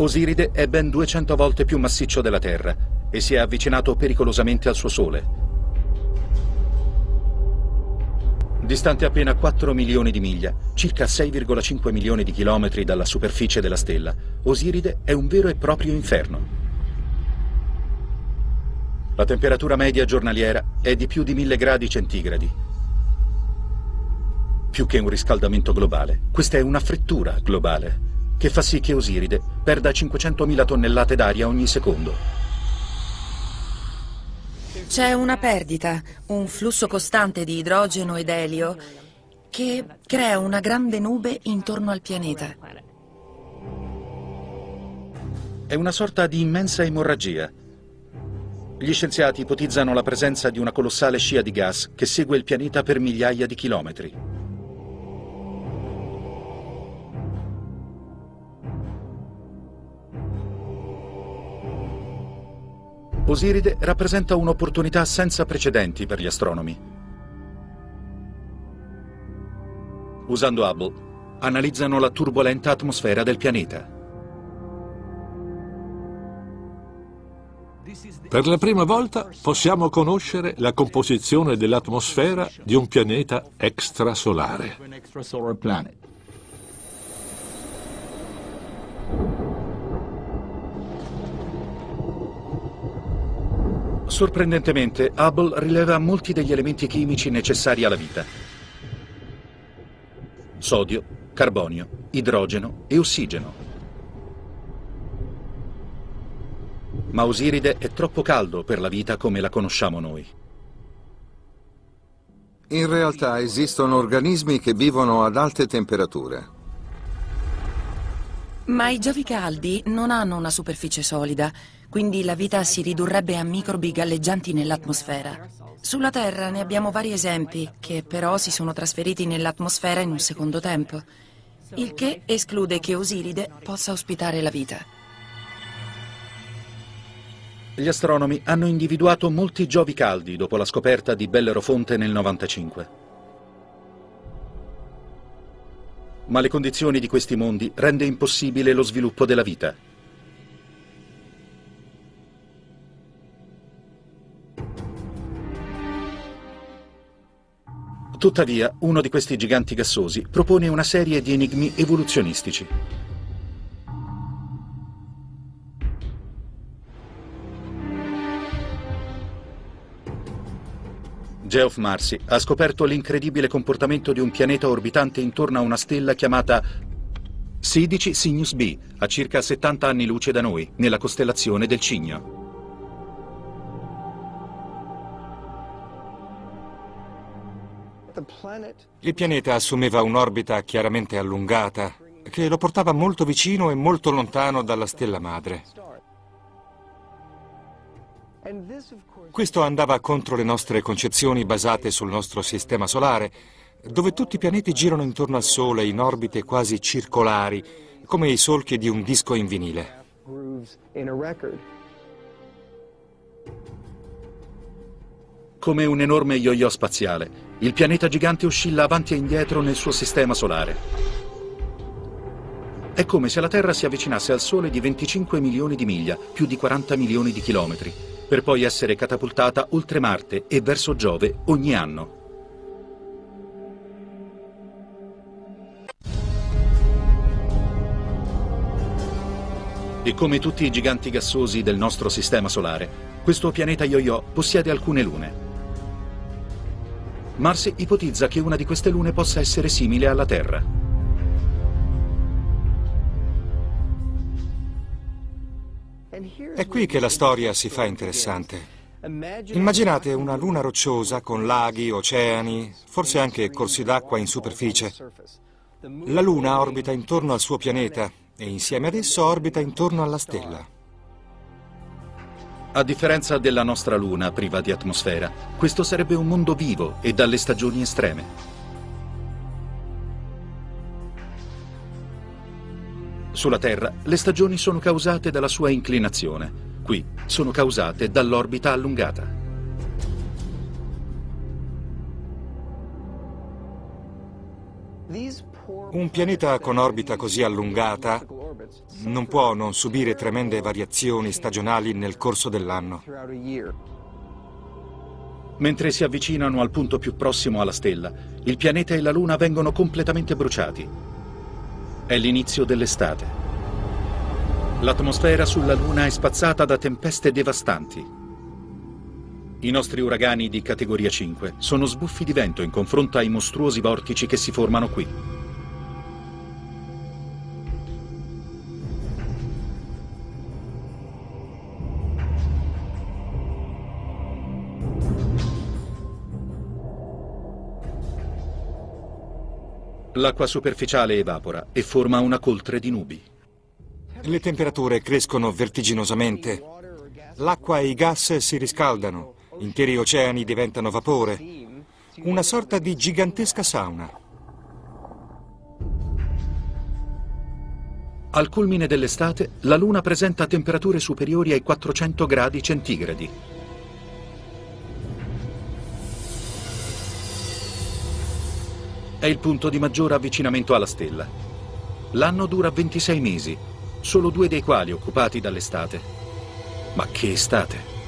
Osiride è ben 200 volte più massiccio della Terra e si è avvicinato pericolosamente al suo Sole. Distante appena 4 milioni di miglia, circa 6,5 milioni di chilometri dalla superficie della stella, Osiride è un vero e proprio inferno. La temperatura media giornaliera è di più di 1000 gradi centigradi. Più che un riscaldamento globale, questa è una frittura globale che fa sì che Osiride perda 500.000 tonnellate d'aria ogni secondo. C'è una perdita, un flusso costante di idrogeno ed elio che crea una grande nube intorno al pianeta. È una sorta di immensa emorragia. Gli scienziati ipotizzano la presenza di una colossale scia di gas che segue il pianeta per migliaia di chilometri. Osiride rappresenta un'opportunità senza precedenti per gli astronomi. Usando Hubble, analizzano la turbolenta atmosfera del pianeta. Per la prima volta possiamo conoscere la composizione dell'atmosfera di un pianeta extrasolare. Sorprendentemente, Hubble rileva molti degli elementi chimici necessari alla vita. Sodio, carbonio, idrogeno e ossigeno. Ma Osiride è troppo caldo per la vita come la conosciamo noi. In realtà esistono organismi che vivono ad alte temperature. Ma i giovi caldi non hanno una superficie solida, quindi la vita si ridurrebbe a microbi galleggianti nell'atmosfera. Sulla Terra ne abbiamo vari esempi, che però si sono trasferiti nell'atmosfera in un secondo tempo, il che esclude che Osiride possa ospitare la vita. Gli astronomi hanno individuato molti giovi caldi dopo la scoperta di Bellerofonte nel 95. Ma le condizioni di questi mondi rende impossibile lo sviluppo della vita. Tuttavia, uno di questi giganti gassosi propone una serie di enigmi evoluzionistici. Geoff Marcy ha scoperto l'incredibile comportamento di un pianeta orbitante intorno a una stella chiamata 16 Cygnus B, a circa 70 anni luce da noi, nella costellazione del Cigno. Il pianeta assumeva un'orbita chiaramente allungata, che lo portava molto vicino e molto lontano dalla stella madre. Questo andava contro le nostre concezioni basate sul nostro sistema solare, dove tutti i pianeti girano intorno al Sole in orbite quasi circolari, come i solchi di un disco in vinile. Come un enorme yo-yo spaziale, il pianeta gigante oscilla avanti e indietro nel suo sistema solare. È come se la Terra si avvicinasse al Sole di 25 milioni di miglia, più di 40 milioni di chilometri, per poi essere catapultata oltre Marte e verso Giove ogni anno. E come tutti i giganti gassosi del nostro sistema solare, questo pianeta yo-yo possiede alcune lune. Mars ipotizza che una di queste lune possa essere simile alla Terra. È qui che la storia si fa interessante. Immaginate una luna rocciosa con laghi, oceani, forse anche corsi d'acqua in superficie. La luna orbita intorno al suo pianeta e insieme ad esso orbita intorno alla stella. A differenza della nostra Luna priva di atmosfera, questo sarebbe un mondo vivo e dalle stagioni estreme. Sulla Terra le stagioni sono causate dalla sua inclinazione, qui sono causate dall'orbita allungata. Un pianeta con orbita così allungata non può non subire tremende variazioni stagionali nel corso dell'anno. Mentre si avvicinano al punto più prossimo alla stella, il pianeta e la Luna vengono completamente bruciati. È l'inizio dell'estate. L'atmosfera sulla Luna è spazzata da tempeste devastanti. I nostri uragani di categoria 5 sono sbuffi di vento in confronto ai mostruosi vortici che si formano qui. L'acqua superficiale evapora e forma una coltre di nubi. Le temperature crescono vertiginosamente. L'acqua e i gas si riscaldano Interi oceani diventano vapore. Una sorta di gigantesca sauna. Al culmine dell'estate, la Luna presenta temperature superiori ai 400 gradi centigradi. Il punto di maggior avvicinamento alla stella. L'anno dura 26 mesi, solo due dei quali occupati dall'estate. Ma che estate!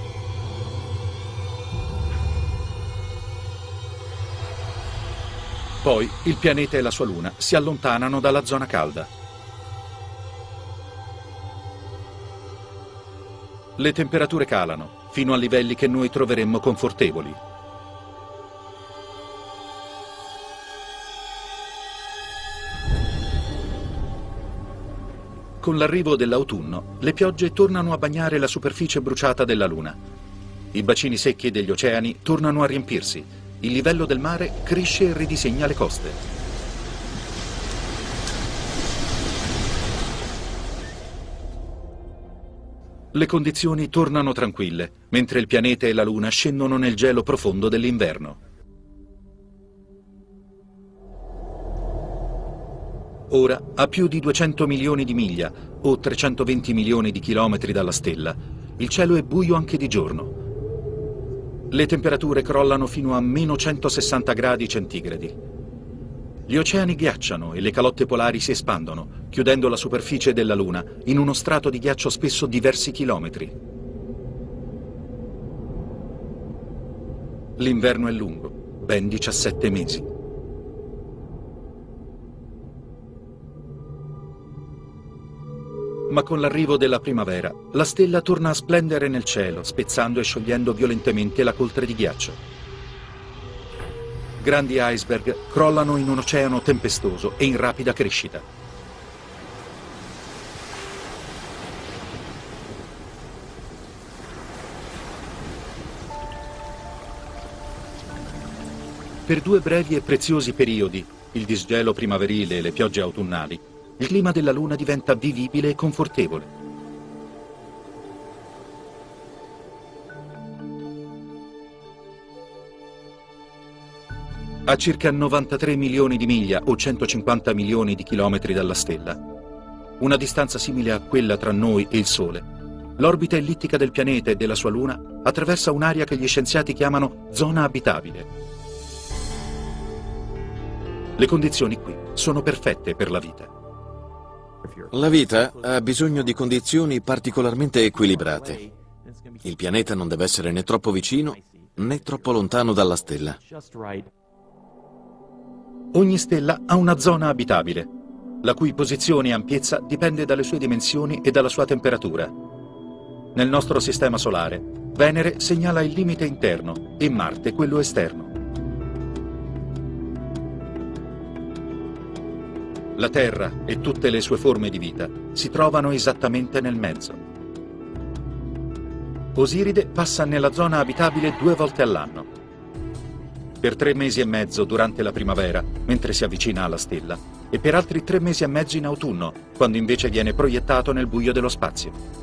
Poi il pianeta e la sua luna si allontanano dalla zona calda. Le temperature calano fino a livelli che noi troveremmo confortevoli. Con l'arrivo dell'autunno, le piogge tornano a bagnare la superficie bruciata della Luna. I bacini secchi degli oceani tornano a riempirsi il livello del mare cresce e ridisegna le coste. Le condizioni tornano tranquille, mentre il pianeta e la Luna scendono nel gelo profondo dell'inverno. Ora, a più di 200 milioni di miglia o 320 milioni di chilometri dalla stella, il cielo è buio anche di giorno le temperature crollano fino a meno 160 gradi centigradi. Gli oceani ghiacciano e le calotte polari si espandono, chiudendo la superficie della Luna in uno strato di ghiaccio spesso diversi chilometri. L'inverno è lungo, ben 17 mesi. Ma con l'arrivo della primavera la stella torna a splendere nel cielo, spezzando e sciogliendo violentemente la coltre di ghiaccio. Grandi iceberg crollano in un oceano tempestoso e in rapida crescita. Per due brevi e preziosi periodi, il disgelo primaverile e le piogge autunnali, il clima della Luna diventa vivibile e confortevole. A circa 93 milioni di miglia o 150 milioni di chilometri dalla stella, una distanza simile a quella tra noi e il Sole, l'orbita ellittica del pianeta e della sua Luna attraversa un'area che gli scienziati chiamano zona abitabile. Le condizioni qui sono perfette per la vita. La vita ha bisogno di condizioni particolarmente equilibrate. Il pianeta non deve essere né troppo vicino né troppo lontano dalla stella. Ogni stella ha una zona abitabile, la cui posizione e ampiezza dipende dalle sue dimensioni e dalla sua temperatura. Nel nostro sistema solare, Venere segnala il limite interno e Marte quello esterno. La Terra e tutte le sue forme di vita si trovano esattamente nel mezzo. Osiride passa nella zona abitabile due volte all'anno. Per tre mesi e mezzo durante la primavera, mentre si avvicina alla stella, e per altri tre mesi e mezzo in autunno, quando invece viene proiettato nel buio dello spazio.